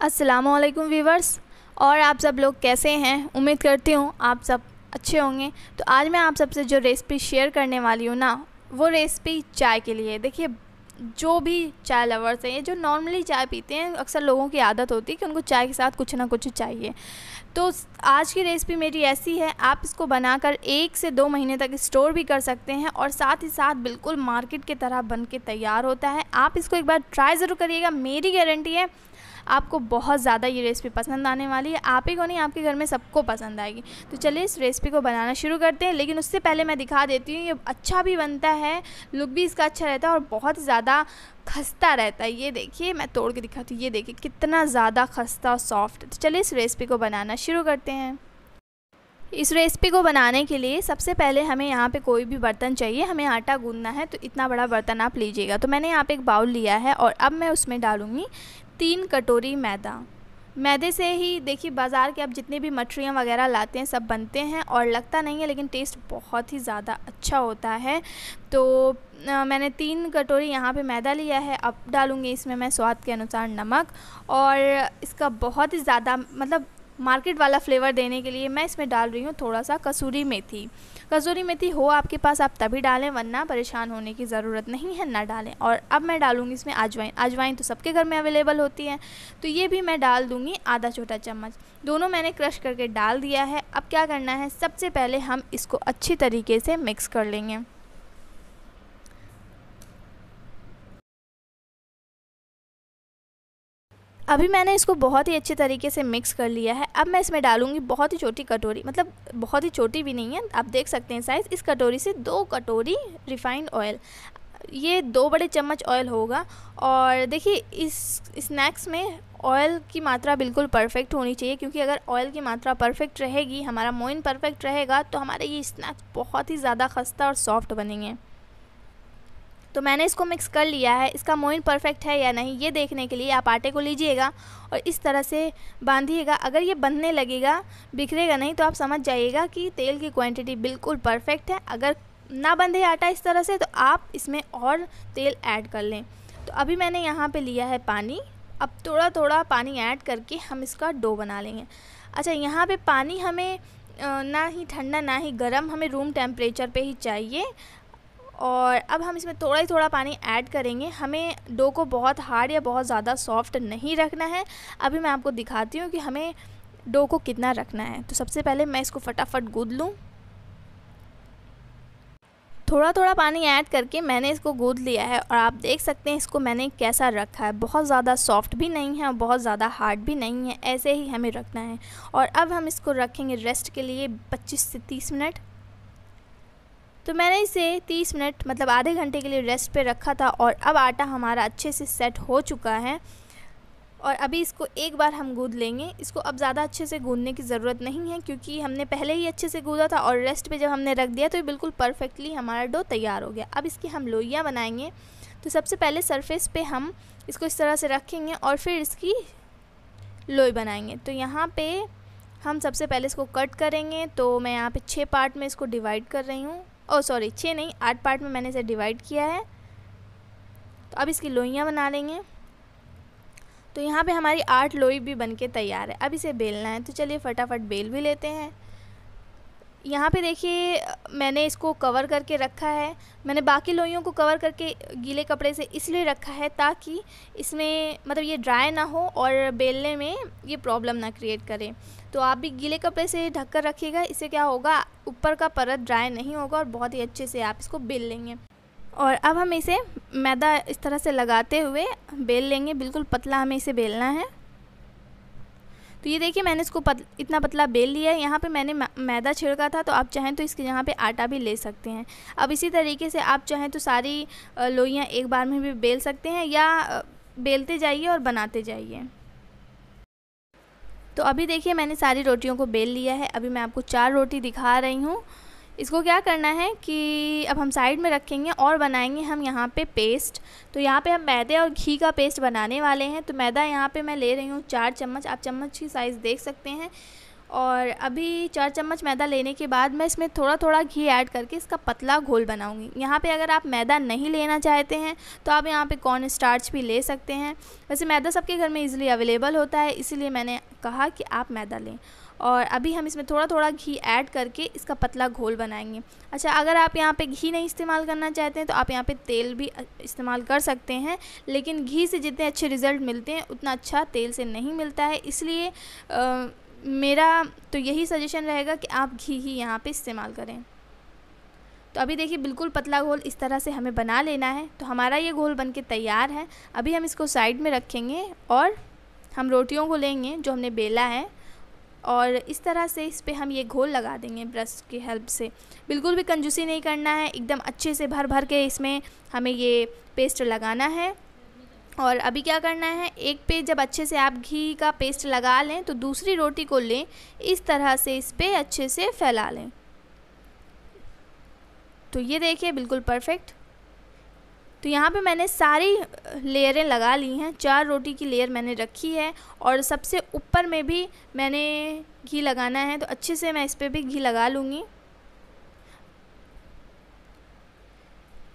असलकुम वीवर्स और आप सब लोग कैसे हैं? उम्मीद करती हूँ आप सब अच्छे होंगे। तो आज मैं आप सबसे जो रेसिपी शेयर करने वाली हूँ ना, वो रेसिपी चाय के लिए। देखिए, जो भी चाय लवर्स हैं जो नॉर्मली चाय पीते हैं, अक्सर लोगों की आदत होती है कि उनको चाय के साथ कुछ ना कुछ चाहिए। तो आज की रेसिपी मेरी ऐसी है, आप इसको बनाकर एक से दो महीने तक स्टोर भी कर सकते हैं और साथ ही साथ बिल्कुल मार्केट की तरह बन के तैयार होता है। आप इसको एक बार ट्राई ज़रूर करिएगा, मेरी गारंटी है आपको बहुत ज़्यादा ये रेसिपी पसंद आने वाली है। आप ही को नहीं, आपके घर में सबको पसंद आएगी। तो चलिए इस रेसिपी को बनाना शुरू करते हैं, लेकिन उससे पहले मैं दिखा देती हूँ, ये अच्छा भी बनता है लुक भी इसका अच्छा रहता है और बहुत ज़्यादा खस्ता रहता है। ये देखिए, मैं तोड़ के दिखाती हूँ, ये देखिए कितना ज़्यादा खस्ता और सॉफ्ट तो चलिए इस रेसिपी को बनाना शुरू करते हैं। इस रेसिपी को बनाने के लिए सबसे पहले हमें यहाँ पे कोई भी बर्तन चाहिए, हमें आटा गूंदना है तो इतना बड़ा बर्तन आप लीजिएगा। तो मैंने यहाँ पे एक बाउल लिया है और अब मैं उसमें डालूँगी तीन कटोरी मैदा। मैदे से ही देखिए बाज़ार के आप जितने भी मठरियाँ वगैरह लाते हैं सब बनते हैं और लगता नहीं है लेकिन टेस्ट बहुत ही ज़्यादा अच्छा होता है। तो आ, मैंने तीन कटोरी यहाँ पे मैदा लिया है अब डालूँगी इसमें मैं स्वाद के अनुसार नमक और इसका बहुत ही ज़्यादा मतलब मार्केट वाला फ्लेवर देने के लिए मैं इसमें डाल रही हूँ थोड़ा सा कसूरी मेथी। कसूरी मेथी हो आपके पास, आप तभी डालें, वरना परेशान होने की ज़रूरत नहीं है, ना डालें। और अब मैं डालूँगी इसमें आजवाइन आजवाइन तो सबके घर में अवेलेबल होती है तो ये भी मैं डाल दूँगी आधा छोटा चम्मच। दोनों मैंने क्रश करके डाल दिया है। अब क्या करना है, सबसे पहले हम इसको अच्छी तरीके से मिक्स कर लेंगे। अभी मैंने इसको बहुत ही अच्छे तरीके से मिक्स कर लिया है। अब मैं इसमें डालूँगी बहुत ही छोटी कटोरी मतलब बहुत ही छोटी भी नहीं है, आप देख सकते हैं साइज़ इस कटोरी से दो कटोरी रिफ़ाइंड ऑयल ये दो बड़े चम्मच ऑयल होगा। और देखिए, इस स्नैक्स में ऑयल की मात्रा बिल्कुल परफेक्ट होनी चाहिए, क्योंकि अगर ऑयल की मात्रा परफेक्ट रहेगी, हमारा मोइन परफेक्ट रहेगा तो हमारे ये स्नैक्स बहुत ही ज़्यादा खस्ता और सॉफ्ट बनेंगे। तो मैंने इसको मिक्स कर लिया है। इसका मोइन परफेक्ट है या नहीं, ये देखने के लिए आप आटे को लीजिएगा और इस तरह से बांधिएगा। अगर ये बंधने लगेगा, बिखरेगा नहीं तो आप समझ जाइएगा कि तेल की क्वांटिटी बिल्कुल परफेक्ट है। अगर ना बंधे आटा इस तरह से तो आप इसमें और तेल ऐड कर लें। तो अभी मैंने यहाँ पे लिया है पानी। अब थोड़ा थोड़ा पानी ऐड करके हम इसका डो बना लेंगे। अच्छा यहाँ पे पानी हमें ना ही ठंडा, ना ही गर्म, हमें रूम टेम्परेचर पे ही चाहिए। और अब हम इसमें थोड़ा ही थोड़ा पानी ऐड करेंगे। हमें डो को बहुत हार्ड या बहुत ज़्यादा सॉफ्ट नहीं रखना है। अभी मैं आपको दिखाती हूँ कि हमें डो को कितना रखना है। तो सबसे पहले मैं इसको फटाफट गूद लूँ। थोड़ा थोड़ा पानी ऐड करके मैंने इसको गूद लिया है और आप देख सकते हैं इसको मैंने कैसा रखा है। बहुत ज़्यादा सॉफ्ट भी नहीं है और बहुत ज़्यादा हार्ड भी नहीं है। ऐसे ही हमें रखना है। और अब हम इसको रखेंगे रेस्ट के लिए 25 से 30 मिनट। तो मैंने इसे 30 मिनट मतलब आधे घंटे के लिए रेस्ट पे रखा था और अब आटा हमारा अच्छे से सेट हो चुका है। और अभी इसको एक बार हम गूँध लेंगे। इसको अब ज़्यादा अच्छे से गूँधने की ज़रूरत नहीं है क्योंकि हमने पहले ही अच्छे से गूँधा था और रेस्ट पे जब हमने रख दिया तो ये बिल्कुल परफेक्टली हमारा डो तैयार हो गया। अब इसकी हम लोइयाँ बनाएँगे। तो सबसे पहले सरफेस पे हम इसको इस तरह से रखेंगे और फिर इसकी लोई बनाएँगे। तो यहाँ पे हम सबसे पहले इसको कट करेंगे। तो मैं यहाँ पे छः पार्ट में इसको डिवाइड कर रही हूँ। ओ सॉरी छः नहीं, आठ पार्ट में मैंने इसे डिवाइड किया है। तो अब इसकी लोइयाँ बना लेंगे। तो यहाँ पे हमारी आठ लोई भी बनके तैयार है। अब इसे बेलना है। तो चलिए फटाफट बेल भी लेते हैं। यहाँ पे देखिए, मैंने इसको कवर करके रखा है। मैंने बाकी लोइयों को कवर करके गीले कपड़े से इसलिए रखा है ताकि इसमें मतलब ये ड्राई ना हो और बेलने में ये प्रॉब्लम ना क्रिएट करे। तो आप भी गीले कपड़े से ढक कर रखिएगा, इससे क्या होगा, ऊपर का परत ड्राई नहीं होगा और बहुत ही अच्छे से आप इसको बेल लेंगे। और अब हम इसे मैदा इस तरह से लगाते हुए बेल लेंगे, बिल्कुल पतला हमें इसे बेलना है। तो ये देखिए मैंने इसको पत, इतना पतला बेल लिया है। यहाँ पे मैंने मैदा छिड़का था तो आप चाहें तो इसके यहाँ पे आटा भी ले सकते हैं। अब इसी तरीके से आप चाहें तो सारी लोइयाँ एक बार में भी बेल सकते हैं या बेलते जाइए और बनाते जाइए। तो अभी देखिए मैंने सारी रोटियों को बेल लिया है। अभी मैं आपको चार रोटी दिखा रही हूँ। इसको क्या करना है कि अब हम साइड में रखेंगे और बनाएँगे हम यहाँ पे पेस्ट तो यहाँ पे हम मैदे और घी का पेस्ट बनाने वाले हैं। तो मैदा यहाँ पे मैं ले रही हूँ चार चम्मच। आप चम्मच की साइज़ देख सकते हैं। और अभी चार चम्मच मैदा लेने के बाद मैं इसमें थोड़ा थोड़ा घी ऐड करके इसका पतला घोल बनाऊँगी। यहाँ पे अगर आप मैदा नहीं लेना चाहते हैं तो आप यहाँ पे कॉर्न स्टार्च भी ले सकते हैं। वैसे मैदा सबके घर में इजीली अवेलेबल होता है, इसीलिए मैंने कहा कि आप मैदा लें। और अभी हम इसमें थोड़ा थोड़ा घी ऐड करके इसका पतला घोल बनाएँगे। अच्छा अगर आप यहाँ पे घी नहीं इस्तेमाल करना चाहते हैं तो आप यहाँ पे तेल भी इस्तेमाल कर सकते हैं। लेकिन घी से जितने अच्छे रिज़ल्ट मिलते हैं, उतना अच्छा तेल से नहीं मिलता है। इसलिए मेरा तो यही सजेशन रहेगा कि आप घी ही यहाँ पे इस्तेमाल करें। तो अभी देखिए बिल्कुल पतला घोल इस तरह से हमें बना लेना है। तो हमारा ये घोल बन के तैयार है। अभी हम इसको साइड में रखेंगे और हम रोटियों को लेंगे जो हमने बेला है। और इस तरह से इस पर हम ये घोल लगा देंगे ब्रश की हेल्प से। बिल्कुल भी कंजूसी नहीं करना है। एकदम अच्छे से भर भर के इसमें हमें ये पेस्ट लगाना है। और अभी क्या करना है, एक पे जब अच्छे से आप घी का पेस्ट लगा लें तो दूसरी रोटी को लें, इस तरह से इस पर अच्छे से फैला लें। तो ये देखिए, बिल्कुल परफेक्ट तो यहाँ पे मैंने सारी लेयरें लगा ली हैं, चार रोटी की लेयर मैंने रखी है, और सबसे ऊपर में भी मैंने घी लगाना है तो अच्छे से मैं इस पर भी घी लगा लूँगी।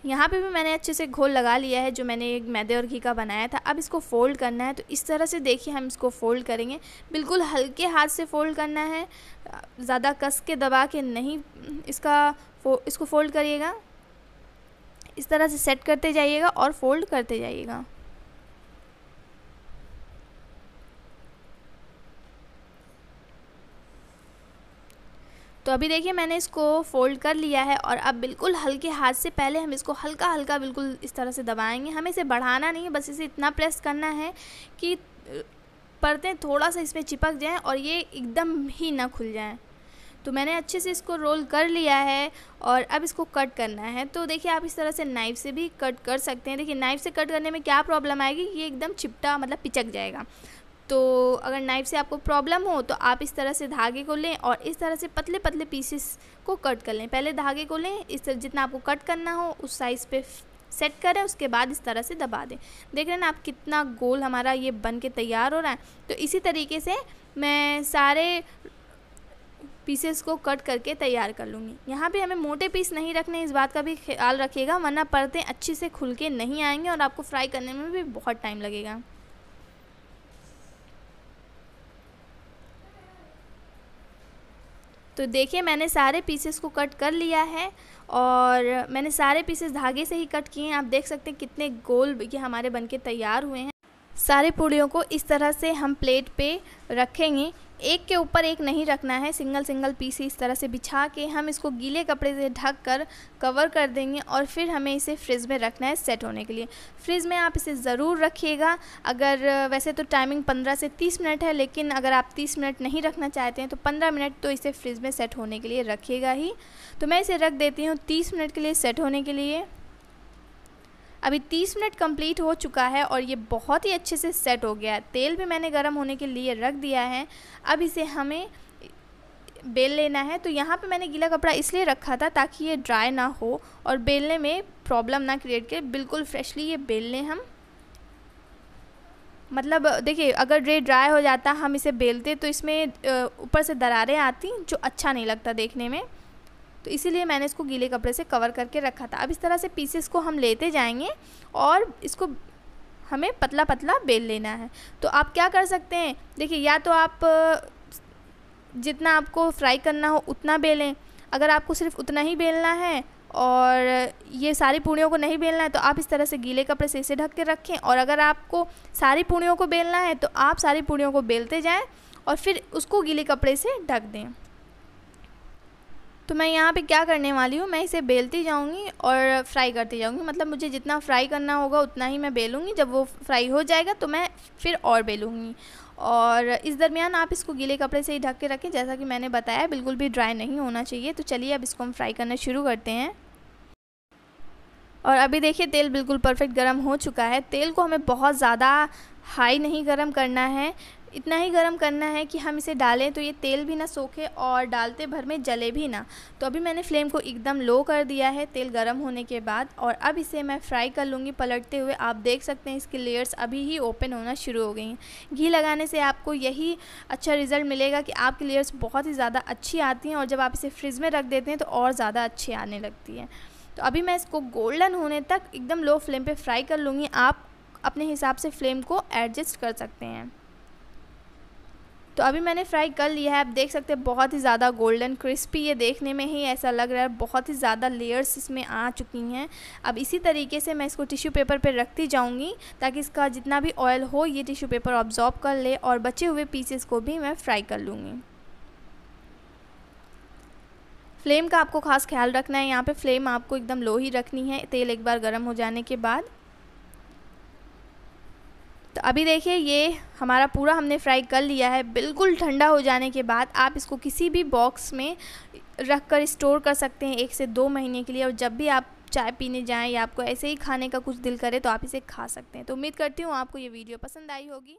यहाँ पे भी मैंने अच्छे से घोल लगा लिया है जो मैंने एक मैदे और घी का बनाया था। अब इसको फ़ोल्ड करना है तो इस तरह से देखिए हम इसको फ़ोल्ड करेंगे। बिल्कुल हल्के हाथ से फ़ोल्ड करना है ज़्यादा कस के दबा के नहीं इसका फो, इसको फ़ोल्ड करिएगा। इस तरह से सेट करते जाइएगा और फोल्ड करते जाइएगा। तो अभी देखिए मैंने इसको फ़ोल्ड कर लिया है और अब बिल्कुल हल्के हाथ से पहले हम इसको हल्का हल्का बिल्कुल इस तरह से दबाएँगे। हमें इसे बढ़ाना नहीं है, बस इसे इतना प्रेस करना है कि परतें थोड़ा सा इसमें चिपक जाएँ और ये एकदम ही ना खुल जाएँ। तो मैंने अच्छे से इसको रोल कर लिया है और अब इसको कट करना है। तो देखिए आप इस तरह से नाइफ़ से भी कट कर सकते हैं। देखिए नाइफ़ से कट करने में क्या प्रॉब्लम आएगी? ये एकदम चिपटा मतलब पिचक जाएगा। तो अगर नाइफ़ से आपको प्रॉब्लम हो तो आप इस तरह से धागे को लें और इस तरह से पतले पतले पीसेस को कट कर लें। पहले धागे को लें, इस तरह जितना आपको कट करना हो, उस साइज़ पे सेट करें, उसके बाद इस तरह से दबा दें। देख रहे हैं ना आप कितना गोल हमारा ये बन के तैयार हो रहा है। तो इसी तरीके से मैं सारे पीसेस को कट करके तैयार कर लूँगी। यहाँ पे हमें मोटे पीस नहीं रखने इस बात का भी ख्याल रखिएगा, वरना परतें अच्छे से खुल के नहीं आएँगे और आपको फ्राई करने में भी बहुत टाइम लगेगा। तो देखिए, मैंने सारे पीसेस को कट कर लिया है और मैंने सारे पीसेस धागे से ही कट किए हैं। आप देख सकते हैं कितने गोल ये हमारे बनके तैयार हुए हैं। सारे पूड़ियों को इस तरह से हम प्लेट पे रखेंगे एक के ऊपर एक नहीं रखना है, सिंगल सिंगल पीस इस तरह से बिछा के हम इसको गीले कपड़े से ढक कर कवर कर देंगे और फिर हमें इसे फ्रिज़ में रखना है सेट होने के लिए। फ्रिज़ में आप इसे ज़रूर रखिएगा। अगर, वैसे तो टाइमिंग 15 से 30 मिनट है, लेकिन अगर आप 30 मिनट नहीं रखना चाहते हैं तो 15 मिनट तो इसे फ्रिज़ में सेट होने के लिए रखिएगा ही। तो मैं इसे रख देती हूँ तीस मिनट के लिए सेट होने के लिए। अभी 30 मिनट कंप्लीट हो चुका है और ये बहुत ही अच्छे से सेट हो गया है। तेल भी मैंने गर्म होने के लिए रख दिया है। अब इसे हमें बेल लेना है। तो यहाँ पे मैंने गीला कपड़ा इसलिए रखा था ताकि ये ड्राई ना हो और बेलने में प्रॉब्लम ना क्रिएट करे। बिल्कुल फ्रेशली ये बेल लें हम। मतलब देखिए, अगर ड्रे ड्राई हो जाता, हम इसे बेलते तो इसमें ऊपर से दरारें आती जो अच्छा नहीं लगता देखने में। तो इसीलिए मैंने इसको गीले कपड़े से कवर करके रखा था। अब इस तरह से पीसेस को हम लेते जाएँगे और इसको हमें पतला पतला बेल लेना है। तो आप क्या कर सकते हैं? देखिए, या तो आप, जितना आपको फ्राई करना हो उतना बेलें। अगर आपको सिर्फ़ उतना ही बेलना है और ये सारी पूड़ियों को नहीं बेलना है तो आप इस तरह से गीले कपड़े से इसे ढक के रखें। और अगर आपको सारी पूड़ियों को बेलना है तो आप सारी पूड़ियों को बेलते जाएँ और फिर उसको गीले कपड़े से ढक दें। तो मैं यहाँ पे क्या करने वाली हूँ? मैं इसे बेलती जाऊँगी और फ्राई करती जाऊँगी। मतलब मुझे जितना फ्राई करना होगा, उतना ही मैं बेलूँगी। जब वो फ्राई हो जाएगा तो मैं फिर और बेलूँगी। और इस दरमियान आप इसको गीले कपड़े से ही ढक के रखें। जैसा कि मैंने बताया, बिल्कुल भी ड्राई नहीं होना चाहिए। तो चलिए अब इसको हम फ्राई करना शुरू करते हैं। और अभी देखिए, तेल बिल्कुल परफेक्ट गर्म हो चुका है। तेल को हमें बहुत ज़्यादा हाई नहीं गर्म करना है। इतना ही गर्म करना है कि हम इसे डालें तो ये तेल भी ना सोखे और डालते भर में जले भी ना। तो अभी मैंने फ्लेम को एकदम लो कर दिया है तेल गर्म होने के बाद और अब इसे मैं फ्राई कर लूँगी पलटते हुए। आप देख सकते हैं इसकी लेयर्स अभी ही ओपन होना शुरू हो गई हैं। घी लगाने से आपको यही अच्छा रिज़ल्ट मिलेगा कि आपकी लेयर्स बहुत ही ज़्यादा अच्छी आती हैं और जब आप इसे फ्रिज में रख देते हैं तो और ज़्यादा अच्छी आने लगती है। तो अभी मैं इसको गोल्डन होने तक एकदम लो फ्लेम पे फ्राई कर लूँगी। आप अपने हिसाब से फ्लेम को एडजस्ट कर सकते हैं। तो अभी मैंने फ्राई कर लिया है, आप देख सकते हैं, बहुत ही ज़्यादा गोल्डन क्रिस्पी ये देखने में ही ऐसा लग रहा है, बहुत ही ज़्यादा लेयर्स इसमें आ चुकी हैं। अब इसी तरीके से मैं इसको टिश्यू पेपर पर रखती जाऊँगी, ताकि इसका जितना भी ऑयल हो, ये टिश्यू पेपर ऑब्जॉर्ब कर ले और बचे हुए पीसेस को भी मैं फ्राई कर लूँगी। फ्लेम का आपको खास ख्याल रखना है, यहाँ पे फ्लेम आपको एकदम लो ही रखनी है, तेल एक बार गर्म हो जाने के बाद। तो अभी देखिए ये हमारा पूरा हमने फ्राई कर लिया है। बिल्कुल ठंडा हो जाने के बाद आप इसको किसी भी बॉक्स में रख कर स्टोर कर सकते हैं एक से दो महीने के लिए और जब भी आप चाय पीने जाएँ या आपको ऐसे ही खाने का कुछ दिल करे तो आप इसे खा सकते हैं। तो उम्मीद करती हूँ आपको ये वीडियो पसंद आई होगी।